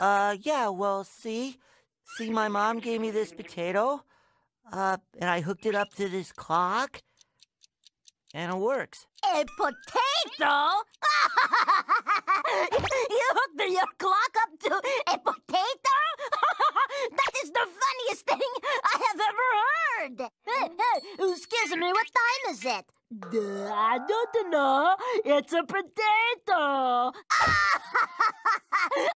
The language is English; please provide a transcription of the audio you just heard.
Uh, yeah, well, see? See, my mom gave me this potato, uh, and I hooked it up to this clock, and it works. A potato? you hooked your clock up to a potato? that is the funniest thing I have ever heard. Excuse me, what time is it? I don't know. It's a potato. Ah!